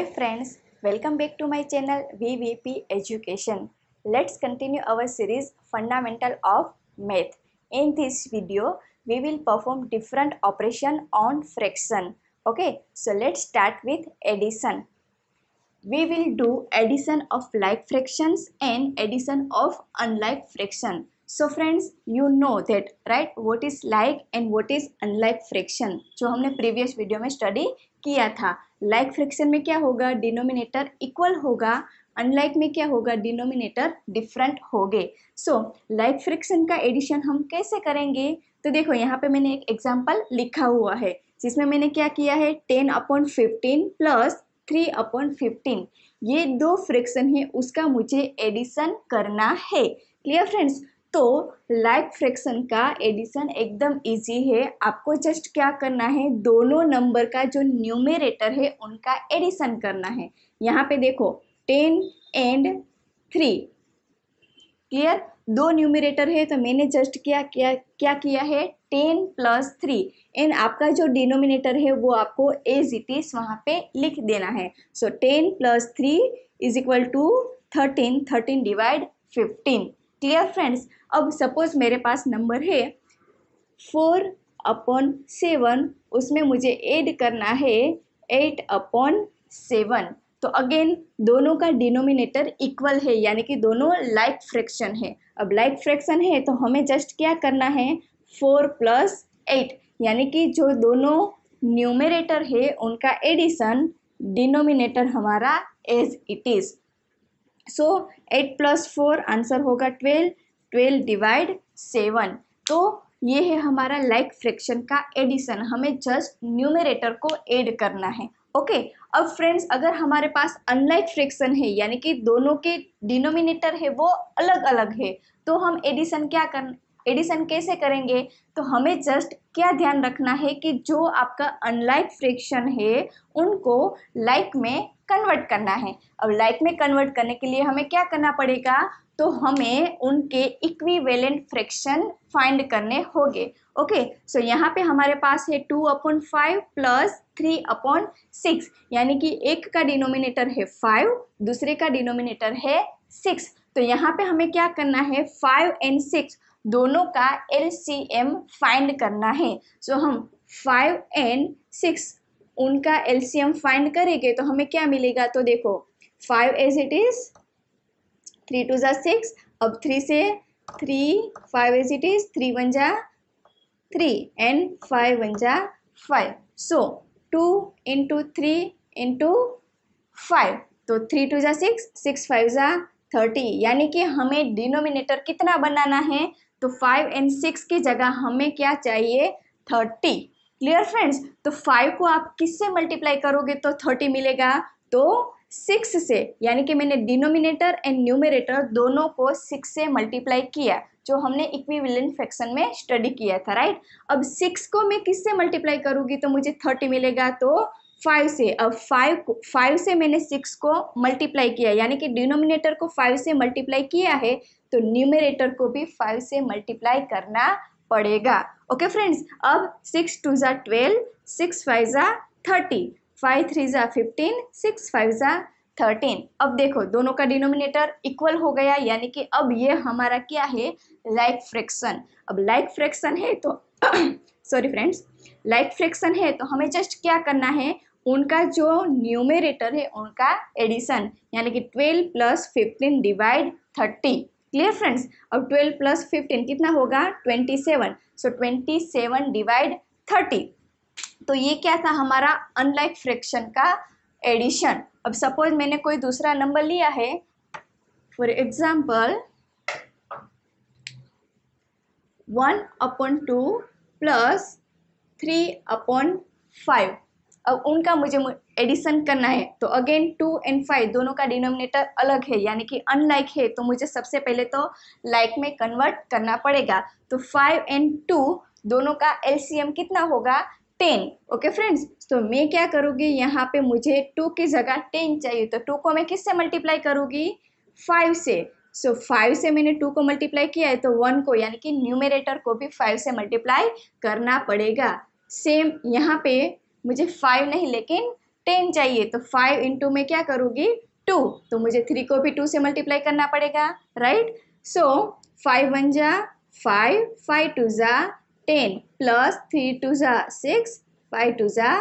Hi friends, welcome back to my channel VVP Education. Let's continue our series Fundamental of Math. In this video, we will perform different operation on fraction. Okay, so let's start with addition. We will do addition of like fractions and addition of unlike fraction. So friends you know that right what is like and what is unlike fraction जो हमने previous video में study किया था। Like like fraction में क्या होगा? Denominator equal होगा। Unlike में क्या होगा? डिनोमिनेटर डिफरेंट होंगे। सो लाइक फ्रिक्शन का एडिशन हम कैसे करेंगे? तो देखो, यहाँ पे मैंने एक एग्ज़ाम्पल लिखा हुआ है, जिसमें मैंने क्या किया है? Ten upon fifteen plus three upon fifteen ये दो फ्रिक्शन है, उसका मुझे एडिशन करना है। क्लियर फ्रेंड्स तो लाइक फ्रैक्शन का एडिशन एकदम इजी है। आपको जस्ट क्या करना है? दोनों नंबर का जो न्यूमरेटर है, उनका एडिशन करना है। यहाँ पे देखो टेन एंड थ्री क्लियर दो न्यूमरेटर है तो मैंने जस्ट क्या क्या क्या किया है? टेन प्लस थ्री एंड आपका जो डिनोमिनेटर है, वो आपको एज इट इज़ वहाँ पे लिख देना है। So ten plus three is equal to thirteen thirteen divide fifteen clear friends अब सपोज़ मेरे पास नंबर है फोर अपॉन सेवन उसमें मुझे ऐड करना है एट अपॉन सेवन तो अगेन दोनों का डिनोमिनेटर इक्वल है, यानी कि दोनों लाइक like फ्रैक्शन है. अब लाइक like फ्रैक्शन है तो हमें जस्ट क्या करना है? फोर प्लस एट यानी कि जो दोनों न्यूमरेटर है, उनका एडिशन डिनोमिनेटर हमारा as it is so eight plus four answer होगा ट्वेल्व ट्वेल्व डिवाइड सेवन तो ये है हमारा लाइक फ्रैक्शन का एडिशन हमें जस्ट न्यूमरेटर को ऐड करना है. ओके okay, अब फ्रेंड्स अगर हमारे पास अनलाइक फ्रैक्शन है यानी कि दोनों के डिनोमिनेटर है वो अलग अलग है तो हम एडिशन क्या कर एडिशन कैसे करेंगे? तो हमें जस्ट क्या ध्यान रखना है कि जो आपका अनलाइक फ्रैक्शन है उनको लाइक like में कन्वर्ट करना है। अब लाइक में कन्वर्ट करने के लिए हमें क्या करना पड़ेगा? तो हमें उनके इक्विवेलेंट फ्रैक्शन फाइंड करने होंगे। ओके सो यहाँ पे हमारे पास है two upon five plus three upon six यानी कि एक का डिनोमिनेटर है फाइव दूसरे का डिनोमिनेटर है सिक्स तो यहाँ पे हमें क्या करना है? फाइव एंड सिक्स दोनों का एल सी एम फाइंड करना है। सो so, हम फाइव एंड सिक्स उनका एलसीएम फाइंड करेंगे तो हमें क्या मिलेगा? तो देखो, five as it is, three two ज़ा सिक्स, अब थ्री से three, five as it is, three one जा थ्री, एंड फाइव वन जा five. So, two into three into five तो थ्री टू ज़ा सिक्स सिक्स फाइव ज़ा thirty. यानी कि हमें डिनोमिनेटर कितना बनाना है? तो फाइव एंड सिक्स की जगह हमें क्या चाहिए? थर्टी। क्लियर फ्रेंड्स तो फाइव को आप किससे मल्टीप्लाई करोगे? तो थर्टी मिलेगा। तो सिक्स से, यानी कि मैंने डिनोमिनेटर एंड न्यूमरेटर दोनों को सिक्स से मल्टीप्लाई किया, जो हमने इक्विवेलेंट फ्रैक्शन में स्टडी किया था राइट अब सिक्स को मैं किससे मल्टीप्लाई करूँगी? तो मुझे थर्टी मिलेगा तो फाइव से। अब फाइव को फाइव से मैंने सिक्स को मल्टीप्लाई किया, यानी कि डिनोमिनेटर को फाइव से मल्टीप्लाई किया है तो न्यूमरेटर को भी फाइव से मल्टीप्लाई करना पड़ेगा। ओके फ्रेंड्स अब सिक्स टू ज़ा ट्वेल्व सिक्स फाइव ज़ा थर्टी फाइव थ्री ज़ा फिफ्टीन सिक्स फाइव ज़ा थर्टीन अब देखो, दोनों का डिनोमिनेटर इक्वल हो गया, यानी कि अब ये हमारा क्या है? लाइक like फ्रैक्शन अब लाइक like फ्रैक्शन है तो सॉरी फ्रेंड्स लाइक फ्रैक्शन है तो हमें जस्ट क्या करना है? उनका जो न्यूमरेटर है, उनका एडिशन यानी कि twelve plus fifteen divide thirty clear friends अब ट्वेल्व प्लस फिफ्टीन कितना होगा? Twenty seven so twenty seven divide thirty तो ये क्या था हमारा अनलाइक फ्रैक्शन का एडिशन अब सपोज़ मैंने कोई दूसरा नंबर लिया है for example one upon two plus three upon five अब उनका मुझे एडिशन करना है तो अगेन टू एंड फाइव दोनों का डिनोमिनेटर अलग है यानी कि अनलाइक है तो मुझे सबसे पहले तो लाइक में कन्वर्ट करना पड़ेगा। तो फाइव एंड टू दोनों का एलसीएम कितना होगा? टेन ओके फ्रेंड्स तो मैं क्या करूँगी? यहाँ पे मुझे टू की जगह टेन चाहिए तो टू को मैं किससे मल्टीप्लाई करूँगी? फाइव से। सो so, फाइव से मैंने टू को मल्टीप्लाई किया है तो वन को यानी कि न्यूमरेटर को भी फाइव से मल्टीप्लाई करना पड़ेगा। सेम यहाँ पे मुझे फाइव नहीं लेकिन टेन चाहिए तो फाइव इंटू में क्या करूँगी? टू तो मुझे थ्री को भी टू से मल्टीप्लाई करना पड़ेगा राइट सो फाइव वन जा फाइव फाइव टू ज़ा टेन प्लस थ्री टू ज़ा सिक्स फाइव टू ज़ा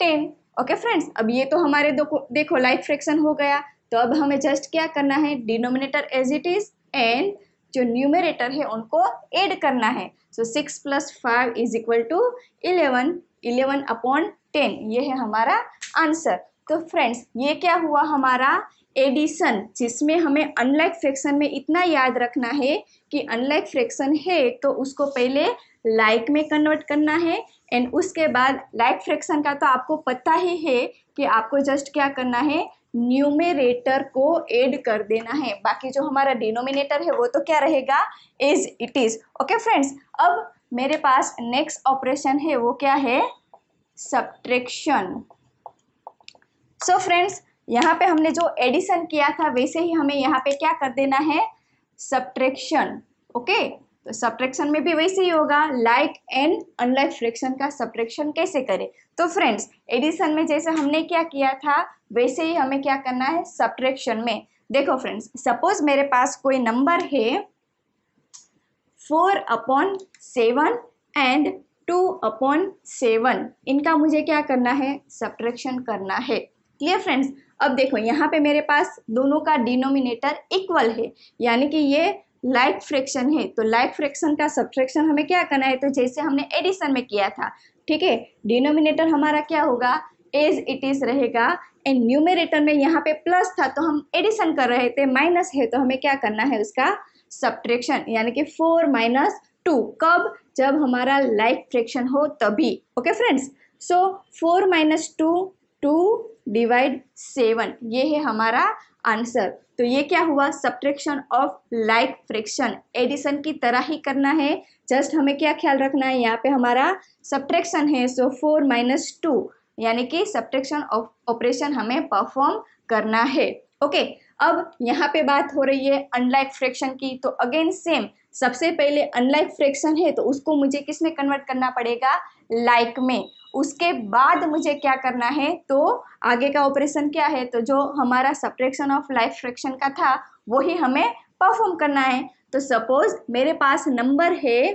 टेन ओके फ्रेंड्स अब ये तो हमारे दो देखो लाइक फ्रैक्शन हो गया। तो अब हमें जस्ट क्या करना है? Denominator as it is and जो न्यूमरेटर है, उनको ऐड करना है। So six plus five is equal to eleven eleven upon ten, ये है हमारा आंसर। तो फ्रेंड्स, ये क्या हुआ हमारा एडिशन, जिसमें हमें अनलाइक फ्रैक्शन में इतना याद रखना है कि अनलाइक फ्रैक्शन है तो उसको पहले लाइक like में कन्वर्ट करना है, एंड उसके बाद लाइक like फ्रैक्शन का तो आपको पता ही है कि आपको जस्ट क्या करना है, न्यूमेरेटर को ऐड कर देना है। बाकी जो हमारा डिनोमिनेटर है वो तो क्या रहेगा, is, it is. Okay friends, अब मेरे पास नेक्स्ट ऑपरेशन है, वो क्या है? सब्ट्रैक्शन सो फ्रेंड्स यहाँ पे हमने जो एडिशन किया था, वैसे ही हमें यहाँ पे क्या कर देना है? सब्ट्रैक्शन ओके तो सब्ट्रैक्शन में भी वैसे ही होगा। लाइक एंड अनलाइक फ्रैक्शन का सब्ट्रैक्शन कैसे करें? तो फ्रेंड्स एडिशन में जैसे हमने क्या किया था, वैसे ही हमें क्या करना है? सब्ट्रैक्शन में. देखो फ्रेंड्स सपोज़ मेरे पास कोई नंबर है four upon seven and two upon seven. इनका मुझे क्या करना है? सब्ट्रैक्शन करना है। क्लियर फ्रेंड्स अब देखो, यहाँ पे मेरे पास दोनों का डिनोमिनेटर इक्वल है। यानी कि ये लाइक फ्रैक्शन है। तो लाइक फ्रैक्शन का सब्ट्रैक्शन हमें क्या करना है? तो जैसे हमने एडिशन में किया था, ठीक है? डिनोमिनेटर हमारा क्या होगा? एज इट इज़ रहेगा। एंड न्यूमिनेटर में यहाँ पे प्लस था तो हम एडिशन कर रहे थे माइनस है। तो हमें क्या करना है? उसका सब्ट्रैक्शन यानी कि फोर माइनस टू कब? जब हमारा लाइक फ्रैक्शन हो तभी. Okay friends so four minus two two divide seven ये है हमारा आंसर तो ये क्या हुआ? Subtraction of like fraction addition की तरह ही करना है. जस्ट हमें क्या ख्याल रखना है? यहाँ पे हमारा सब्ट्रैक्शन है. सो फोर माइनस टू यानी कि सब्ट्रैक्शन ऑफ़ ऑपरेशन हमें परफॉर्म करना है. ओके अब यहाँ पे बात हो रही है अनलाइक फ्रैक्शन की तो अगेन सेम सबसे पहले अनलाइक फ्रैक्शन है तो उसको मुझे किसमें कन्वर्ट करना पड़ेगा? लाइक like में। उसके बाद मुझे क्या करना है? तो आगे का ऑपरेशन क्या है? तो जो हमारा सप्रेक्शन ऑफ़ लाइफ फ्रैक्शन का था, वही हमें परफॉर्म करना है। तो सपोज़ मेरे पास नंबर है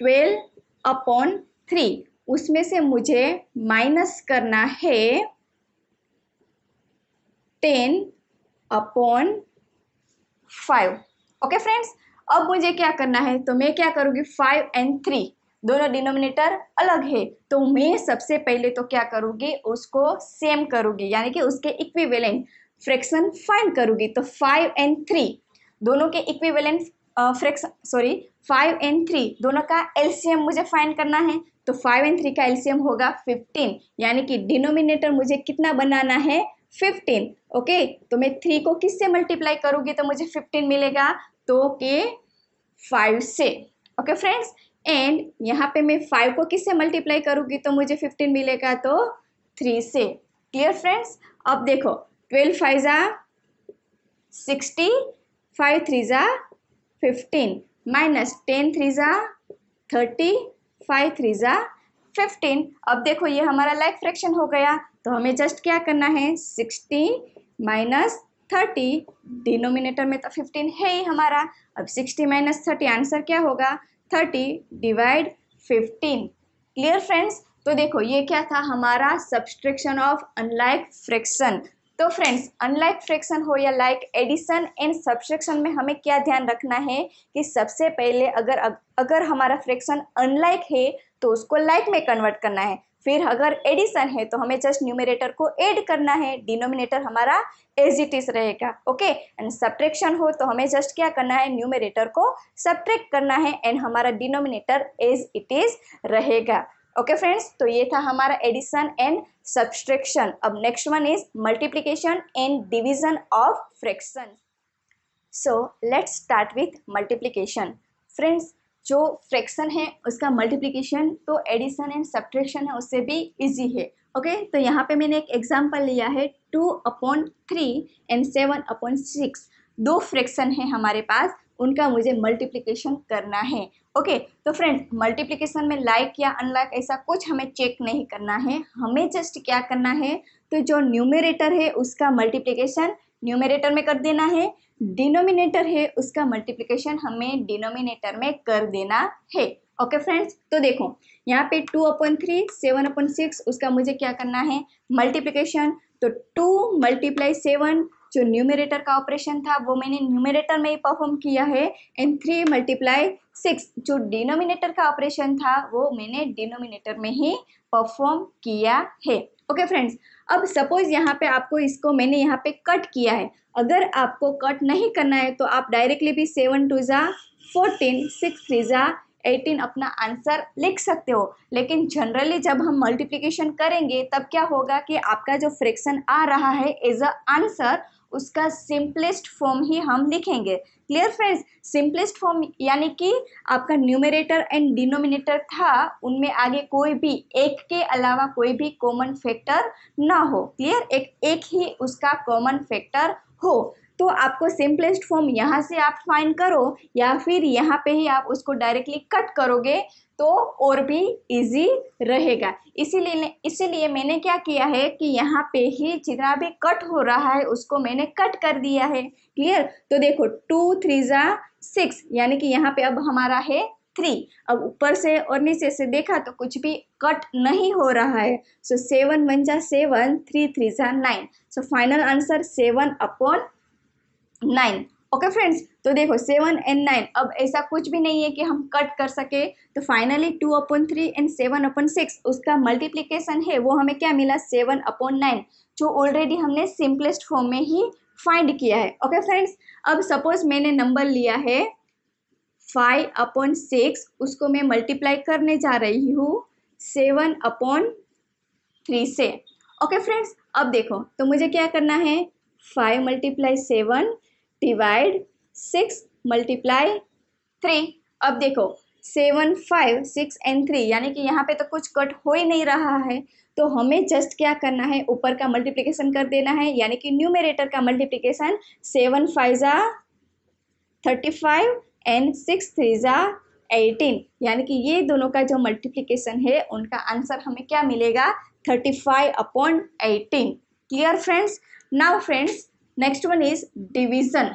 ट्वेल्व अपॉन थ्री उसमें से मुझे माइनस करना है ten upon five. Okay friends अब मुझे क्या करना है? तो मैं क्या करूँगी? फाइव एंड थ्री दोनों डिनोमिनेटर अलग है। तो मैं सबसे पहले तो क्या करूँगी? उसको सेम करूँगी। यानी कि उसके इक्विवेलेंट फ्रैक्शन फाइंड करूँगी। तो फाइव एंड थ्री दोनों के equivalent fraction sorry five and three दोनों का एलसीएम मुझे फाइंड करना है। तो फाइव एंड थ्री का एलसीएम होगा फिफ्टीन यानी कि डिनोमिनेटर मुझे कितना बनाना है? फिफ्टीन ओके तो मैं थ्री को किससे मल्टीप्लाई करूँगी? तो मुझे फिफ्टीन मिलेगा तो के फाइव से ओके फ्रेंड्स एंड यहाँ पे मैं फाइव को किससे मल्टीप्लाई करूँगी? तो मुझे फिफ्टीन मिलेगा तो थ्री से क्लियर फ्रेंड्स अब देखो ट्वेल्व फाइव ज़ा सिक्सटी फाइव थ्री ज़ा फिफ्टीन माइनस टेन थ्री ज़ा थर्टी फाइव थ्री ज़ा फिफ्टीन अब देखो, ये हमारा लाइक फ्रैक्शन हो गया तो हमें जस्ट क्या करना है? सिक्सटी माइनस थर्टी डिनोमिनेटर में तो फिफ्टीन है ही हमारा। अब सिक्सटी माइनस थर्टी आंसर क्या होगा? Thirty divide fifteen clear friends तो देखो, ये क्या था? हमारा सब्सट्रैक्शन ऑफ़ अनलाइक फ्रैक्शन तो फ्रेंड्स अनलाइक फ्रैक्शन हो या लाइक एडिशन एंड सब्सट्रैक्शन में हमें क्या ध्यान रखना है? कि सबसे पहले अगर अगर हमारा फ्रैक्शन अनलाइक है तो उसको लाइक में कन्वर्ट करना है। फिर अगर एडिशन है तो हमें जस्ट न्यूमिनेटर को ऐड करना है। डिनोमिनेटर हमारा एज इट इज़ रहेगा ओके एंड सब्ट्रैक्शन हो तो हमें जस्ट क्या करना है? न्यूमिनेटर को सब्ट्रैक्ट करना है एंड हमारा डिनोमिनेटर एज इट इज़ रहेगा ओके फ्रेंड्स तो ये था हमारा एडिशन एंड सब्सट्रैक्शन अब next one is multiplication and division of fraction so let's start with multiplication friends जो फ्रैक्शन है उसका मल्टीप्लिकेशन तो एडिशन एंड सब्ट्रैक्शन है उससे भी इजी है। ओके? तो यहाँ पे मैंने एक एग्जांपल लिया है two upon three and seven upon six दो फ्रैक्शन है हमारे पास उनका मुझे मल्टीप्लिकेशन करना है। ओके okay, तो फ्रेंड्स मल्टीप्लिकेशन में लाइक या अनलाइक ऐसा कुछ हमें चेक नहीं करना है। हमें जस्ट क्या करना है तो जो न्यूमरेटर है उसका मल्टीप्लिकेशन न्यूमरेटर में कर देना है। डिनोमिनेटर है, उसका मल्टीप्लिकेशन हमें डिनोमिनेटर में कर देना है। ओके okay फ्रेंड्स तो देखो, यहाँ पे two upon three seven upon six उसका मुझे क्या करना है? मल्टीप्लिकेशन तो टू मल्टीप्लाई सेवन जो न्यूमरेटर का ऑपरेशन था, वो मैंने न्यूमरेटर में ही परफॉर्म किया है एंड थ्री मल्टीप्लाई सिक्स जो डिनोमिनेटर का ऑपरेशन था, वो मैंने डिनोमिनेटर में ही परफॉर्म किया है। ओके फ्रेंड्स अब सपोज़ यहाँ पे आपको इसको मैंने यहाँ पे कट किया है। अगर आपको कट नहीं करना है तो आप डायरेक्टली भी सेवन टू ज़ा फोर्टीन सिक्स थ्री ज़ा एटीन अपना आंसर लिख सकते हो। लेकिन जनरली जब हम मल्टीप्लिकेशन करेंगे, तब क्या होगा कि आपका जो फ्रैक्शन आ रहा है एज अ आंसर उसका सिंपलेस्ट फॉर्म ही हम लिखेंगे। क्लियर फ्रेंड्स सिंपलेस्ट फॉर्म यानी कि आपका न्यूमिनेटर एंड डिनोमिनेटर था, उनमें आगे कोई भी, एक के अलावा कोई भी कॉमन फैक्टर ना हो। क्लियर एक एक ही उसका कॉमन फैक्टर हो। तो आपको सिंपलेस्ट फॉर्म यहाँ से आप फाइंड करो या फिर यहाँ पे ही आप उसको डायरेक्टली कट करोगे तो और भी इजी रहेगा। इसीलिए इसीलिए मैंने क्या किया है कि यहाँ पे ही जितना भी कट हो रहा है उसको मैंने कट कर दिया है। क्लियर तो देखो टू थ्री ज़ा सिक्स यानी कि यहाँ पे अब हमारा है थ्री अब ऊपर से और नीचे से देखा तो कुछ भी कट नहीं हो रहा है। सो सेवन वन जा सेवन थ्री थ्री जा nine so final answer seven upon nine okay friends तो देखो सेवन एंड नाइन अब ऐसा कुछ भी नहीं है कि हम कट कर सके। तो finally two upon three and seven upon six उसका मल्टीप्लीकेशन है वो हमें क्या मिला? सेवन अपॉन नाइन जो ऑलरेडी हमने सिंपलेस्ट फॉर्म में ही फाइंड किया है। ओके okay, फ्रेंड्स अब सपोज़ मैंने नंबर लिया है फाइव अपॉन सिक्स उसको मैं मल्टीप्लाई करने जा रही हूँ सेवन अपॉन थ्री से। ओके okay, फ्रेंड्स अब देखो तो मुझे क्या करना है? Five multiply seven divide six multiply three अब देखो seven five six and three यानी कि यहाँ पे तो कुछ कट हो ही नहीं रहा है तो हमें जस्ट क्या करना है? ऊपर का मल्टीप्लिकेशन कर देना है, यानी कि न्यूमरेटर का मल्टीप्लिकेशन सेवन फाइव ज़ा thirty five and six three ज़ा एटीन यानी कि ये दोनों का जो मल्टीप्लिकेशन है, उनका आंसर हमें क्या मिलेगा? Thirty five upon eighteen clear friends now friends next one is division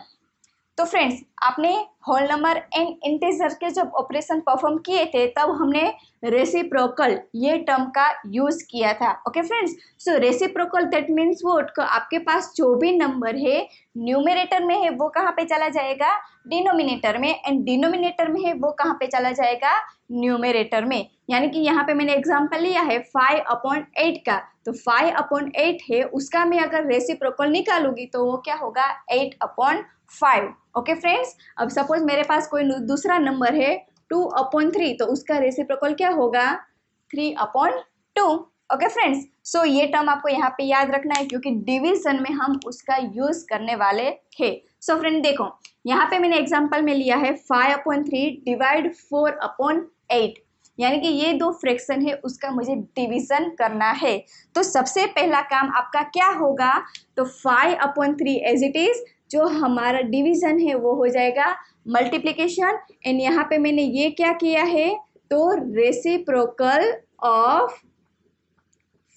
तो फ्रेंड्स आपने होल नंबर एंड इंटेजर के जब ऑपरेशन परफॉर्म किए थे, तब हमने रेसिप्रोकल ये टर्म का यूज़ किया था। Okay friends so reciprocal that means what आपके पास जो भी नंबर है न्यूमरेटर में है, वो कहाँ पे चला जाएगा? डिनोमिनेटर में। एंड डिनोमिनेटर में है, वो कहाँ पे चला जाएगा? न्यूमरेटर में। यानी कि यहाँ पे मैंने एग्ज़ाम्पल लिया है फाइव अपॉन एट का। तो फाइव अपॉन एट है, उसका मैं अगर रेसिप्रोकल निकालूँगी तो वो क्या होगा? Eight upon five okay friends अब सपोज़ मेरे पास कोई दूसरा नंबर है टू अपॉन थ्री तो उसका रेसिप्रोकल क्या होगा? Three upon two okay friends so ये टर्म आपको यहाँ पे याद रखना है, क्योंकि डिवीज़न में हम उसका यूज़ करने वाले थे सो so फ्रेंड देखो, यहाँ पे मैंने एग्जांपल में लिया है five upon three divide four upon eight यानी कि ये दो फ्रैक्शन है, उसका मुझे डिवीज़न करना है। तो सबसे पहला काम आपका क्या होगा? तो five upon three as it is जो हमारा डिवीज़न है, वो हो जाएगा मल्टीप्लिकेशन एंड यहाँ पे मैंने ये क्या किया है? तो reciprocal of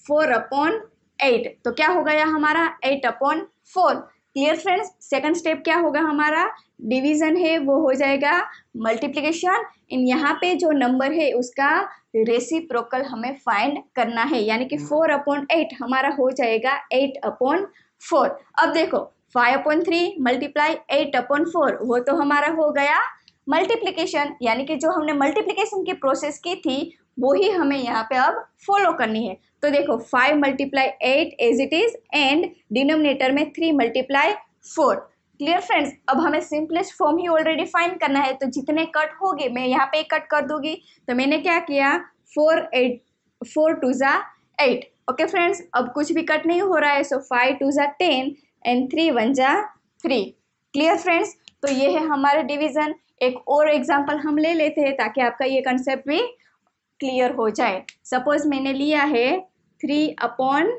four upon eight तो क्या हो गया हमारा? Eight upon four clear friends second step क्या होगा हमारा? डिवीज़न है वो हो जाएगा मल्टीप्लिकेशन इन यहाँ पे जो नंबर है उसका रेसिप्रोकल हमें फाइंड करना है. यानी कि फोर अपॉन एट हमारा हो जाएगा एट अपॉन फोर अब देखो five upon three multiply eight upon four वो तो हमारा हो गया मल्टीप्लिकेशन यानी कि जो हमने मल्टीप्लिकेशन की प्रोसेस की थी वो ही हमें यहाँ पे अब फॉलो करनी है. तो देखो five multiply eight as it is and denominator में three multiply four clear friends अब हमें सिंपलेस्ट फॉर्म ही ऑलरेडी फाइंड करना है तो जितने कट होंगे, मैं यहाँ पे कट कर दूँगी। तो मैंने क्या किया? फोर एट फोर टू ज़ा एट ओके फ्रेंड्स अब कुछ भी कट नहीं हो रहा है सो फाइव टू ज़ा टेन एंड थ्री वन जा थ्री क्लियर फ्रेंड्स तो ये है हमारा डिवीज़न एक और एग्ज़ाम्पल हम ले लेते हैं ताकि आपका ये कंसेप्ट भी क्लियर हो जाए। सपोज़ मैंने लिया है थ्री अपॉन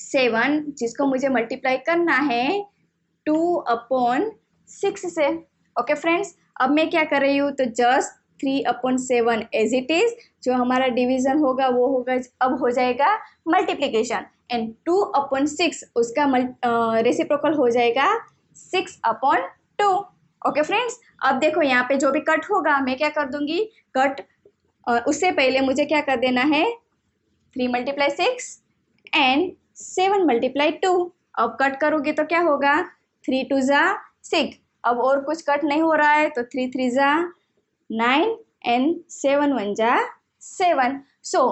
सेवन जिसको मुझे मल्टीप्लाई करना है टू अपॉन सिक्स से। ओके फ्रेंड्स अब मैं क्या कर रही हूँ? तो just three upon seven as it is जो हमारा डिवीज़न होगा, वो होगा, अब हो जाएगा multiplication and two upon six उसका रेसिप्रोकल हो जाएगा six upon two okay friends अब देखो यहाँ पे जो भी कट होगा, मैं क्या कर दूँगी? कट उससे पहले मुझे क्या कर देना है? Three multiply six and seven multiply two. अब कट करोगे तो क्या होगा? थ्री टू ज़ा सिक्स। अब और कुछ कट नहीं हो रहा है तो थ्री थ्री ज़ा नाइन एंड सेवन वन जा seven. So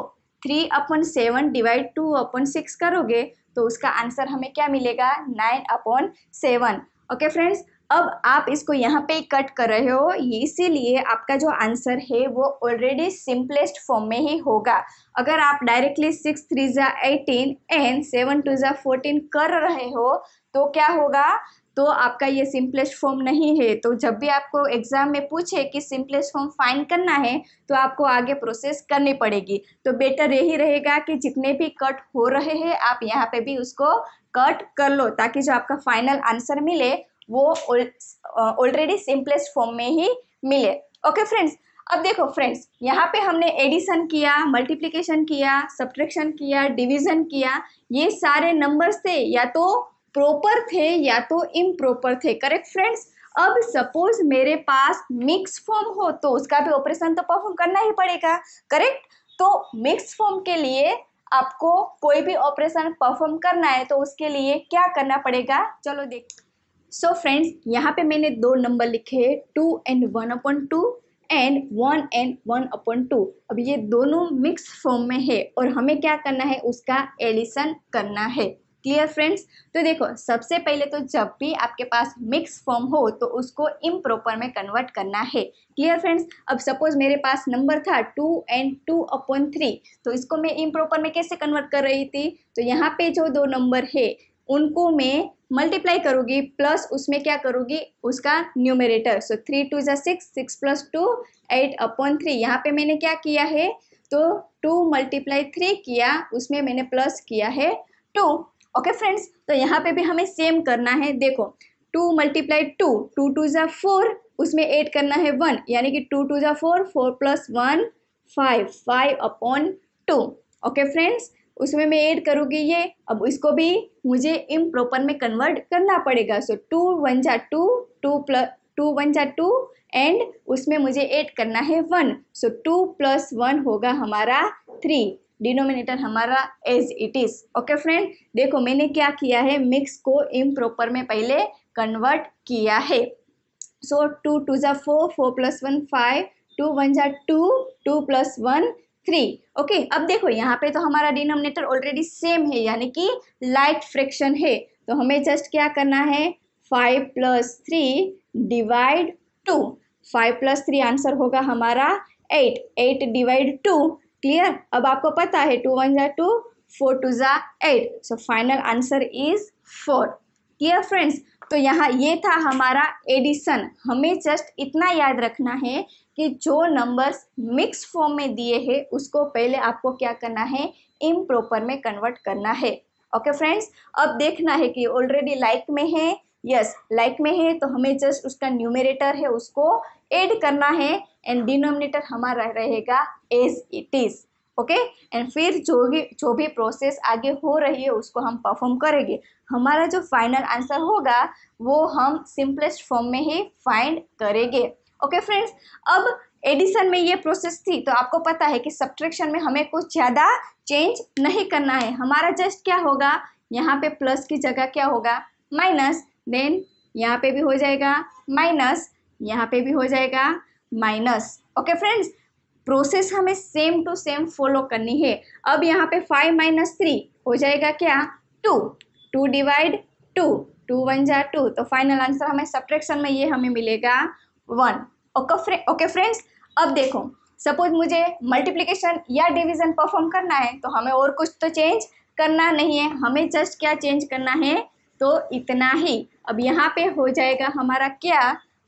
three upon seven divide two upon six करोगे तो उसका आंसर हमें क्या मिलेगा? Nine upon seven. Okay friends अब आप इसको यहाँ पे कट कर रहे हो इसीलिए आपका जो आंसर है वो ऑलरेडी सिंपलेस्ट फॉर्म में ही होगा। अगर आप डायरेक्टली सिक्स थ्री ज़ा एटीन एंड सेवन टू ज़ा फोर्टीन कर रहे हो तो क्या होगा? तो आपका ये सिंपलेस्ट फॉर्म नहीं है। तो जब भी आपको एग्ज़ाम में पूछे कि सिंपलेस्ट फॉर्म फाइंड करना है तो आपको आगे प्रोसेस करनी पड़ेगी। तो बेटर यही रहेगा कि जितने भी कट हो रहे हैं, आप यहाँ पे भी उसको कट कर लो, ताकि जो आपका फाइनल आंसर मिले वो ऑलरेडी सिंपलेस्ट फॉर्म में ही मिले। ओके फ्रेंड्स अब देखो फ्रेंड्स यहाँ पे हमने एडिशन किया मल्टीप्लिकेशन किया सब्ट्रैक्शन किया डिवीज़न किया, ये सारे नंबर्स थे, या तो प्रॉपर थे, या तो इम्प्रॉपर थे। करेक्ट फ्रेंड्स अब सपोज़ मेरे पास मिक्स फॉर्म हो तो उसका भी ऑपरेशन तो परफॉर्म करना ही पड़ेगा। करेक्ट तो मिक्स फॉर्म के लिए आपको कोई भी ऑपरेशन परफॉर्म करना है तो उसके लिए क्या करना पड़ेगा? चलो देख सो फ्रेंड्स यहाँ पे मैंने दो नंबर लिखे हैं two and one upon two and one and one upon two अब ये दोनों मिक्स फॉर्म में है और हमें क्या करना है, उसका एडिशन करना है. क्लियर फ्रेंड्स तो देखो, सबसे पहले तो जब भी आपके पास मिक्स फॉर्म हो तो उसको इम्प्रॉपर में कन्वर्ट करना है. क्लियर फ्रेंड्स अब सपोज़ मेरे पास नंबर था two and two upon three तो इसको मैं इम्प्रॉपर में कैसे कन्वर्ट कर रही थी? तो यहाँ पे जो दो नंबर है उनको मैं मल्टीप्लाई करूँगी प्लस उसमें क्या करूँगी? उसका न्यूमरेटर सो थ्री टू ज़ा six six plus two eight upon three यहाँ पे मैंने क्या किया है? तो टू मल्टीप्लाई थ्री किया, उसमें मैंने प्लस किया है टू ओके फ्रेंड्स तो यहाँ पे भी हमें सेम करना है. देखो two multiply two two two ज़ा फोर उसमें एड करना है वन यानी कि टू टू ज़ा four four plus one five five upon two okay friends उसमें मैं ऐड करूँगी ये, अब इसको भी मुझे इम प्रॉपर में कन्वर्ट करना पड़ेगा। सो टू वन जा two two plus two one जा टू एंड उसमें मुझे ऐड करना है one so two plus one होगा हमारा थ्री डिनोमिनेटर हमारा as it is okay friend देखो, मैंने क्या किया है? मिक्स को इम प्रॉपर में पहले कन्वर्ट किया है। सो टू टू ज़ा four four plus one five two one ज़ा two two plus one three okay अब देखो, यहाँ पे तो हमारा डिनोमिनेटर ऑलरेडी सेम है, यानी कि लाइट फ्रैक्शन है। तो हमें जस्ट क्या करना है? Five plus three divide two five plus three answer होगा हमारा eight eight divide two clear अब आपको पता है टू वन ज़ा टू फोर टू ज़ा eight so final answer is four clear friends तो यहाँ ये था हमारा एडिशन। हमें जस्ट इतना याद रखना है कि जो नंबर्स मिक्स फॉर्म में दिए हैं उसको पहले आपको क्या करना है? इम प्रॉपर में कन्वर्ट करना है। ओके फ्रेंड्स अब देखना है कि ऑलरेडी लाइक में है यस yes, लाइक like में है तो हमें जस्ट उसका न्यूमरेटर है उसको ऐड करना है एंड डिनोमिनेटर हमारा रहेगा as it is okay? And फिर जो भी जो भी प्रोसेस आगे हो रही है, उसको हम परफॉर्म करेंगे। हमारा जो फाइनल आंसर होगा, वो हम सिंपलेस्ट फॉर्म में ही फाइंड करेंगे। ओके फ्रेंड्स अब एडिशन में ये प्रोसेस थी तो आपको पता है कि सब्ट्रैक्शन में हमें कुछ ज़्यादा चेंज नहीं करना है। हमारा जस्ट क्या होगा? यहाँ पे प्लस की जगह क्या होगा? माइनस देन यहाँ पे भी हो जाएगा। माइनस यहाँ पे भी हो जाएगा। माइनस ओके फ्रेंड्स प्रोसेस हमें सेम टू सेम फॉलो करनी है। अब यहाँ पे फाइव माइनस थ्री हो जाएगा क्या? Two two divide two two one जा टू तो फाइनल आंसर हमें सब्ट्रैक्शन में ये हमें मिलेगा वन ओके ओके फ्रेंड्स अब देखो। सपोज़ मुझे मल्टीप्लिकेशन या डिवीज़न परफॉर्म करना है तो हमें और कुछ तो चेंज करना नहीं है। हमें जस्ट क्या चेंज करना है? तो इतना ही। अब यहाँ पे हो जाएगा हमारा क्या?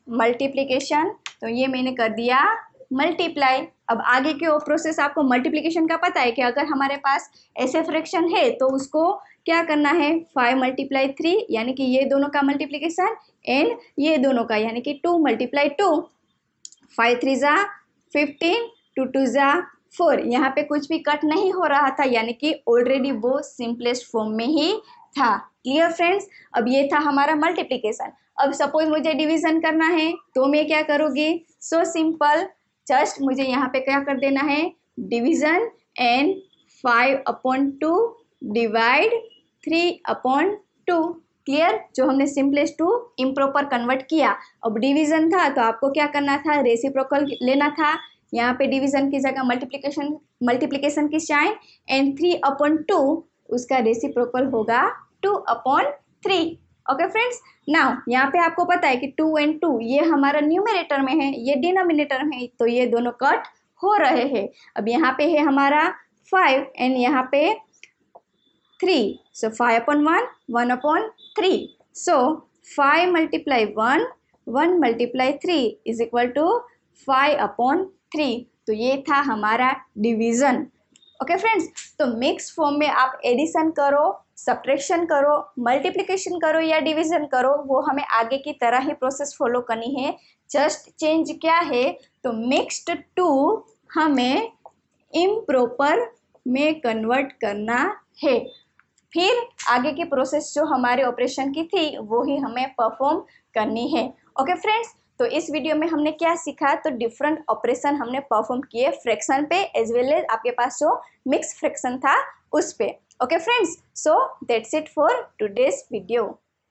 मल्टीप्लिकेशन तो ये मैंने कर दिया मल्टीप्लाई अब आगे के वो प्रोसेस आपको मल्टीप्लिकेशन का पता है कि अगर हमारे पास ऐसे फ्रैक्शन है तो उसको क्या करना है? फाइव मल्टीप्लाई थ्री यानी कि ये दोनों का मल्टीप्लिकेशन एंड ये दोनों का, यानी कि two multiply two five three ज़ा फिफ्टीन टू टू ज़ा फोर यहाँ पे कुछ भी कट नहीं हो रहा था, यानी कि ऑलरेडी वो सिंपलेस्ट फॉर्म में ही था. क्लियर फ्रेंड्स अब ये था हमारा मल्टीप्लिकेशन अब सपोज़ मुझे डिवीज़न करना है तो मैं क्या करूँगी? सो सिंपल जस्ट मुझे यहाँ पे क्या कर देना है? Division and five upon two divide three upon two clear जो हमने सिंपलेस्ट टू इम्प्रॉपर कन्वर्ट किया। अब डिवीज़न था तो आपको क्या करना था? रेसिप्रोकल लेना था। यहाँ पे डिवीज़न की जगह मल्टीप्लिकेशन मल्टीप्लिकेशन की sign and three upon two उसका रेसिप्रोकल होगा two upon three okay friends now यहाँ पे आपको पता है कि टू एंड टू ये हमारा न्यूमिनेटर में है, ये डिनोमिनेटर में है तो ये दोनों कट हो रहे हैं। अब यहाँ पे है हमारा फाइव एंड यहाँ पे three so five upon one one upon three so five multiply one one multiply three is equal to five upon three तो ये था हमारा डिवीज़न ओके फ्रेंड्स तो मिक्स फॉर्म में आप एडिशन करो सब्ट्रैक्शन करो मल्टीप्लिकेशन करो या डिवीज़न करो वो हमें आगे की तरह ही प्रोसेस फॉलो करनी है। जस्ट चेंज क्या है? तो मिक्स्ड टू हमें इम्प्रॉपर में कन्वर्ट करना है। फिर आगे की प्रोसेस जो हमारे ऑपरेशन की थी वो ही हमें परफॉर्म करनी है। ओके okay, फ्रेंड्स तो इस वीडियो में हमने क्या सीखा तो डिफरेंट ऑपरेशन हमने परफॉर्म किए फ्रैक्शन पे एज वेल एज आपके पास जो मिक्स फ्रैक्शन था, उस पे okay friends so that's it for today's video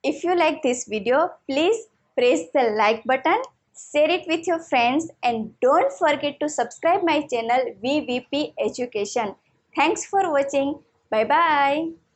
if you like this video please press the like button share it with your friends, and don't forget to subscribe my channel VVP Education. Thanks for watching. Bye bye.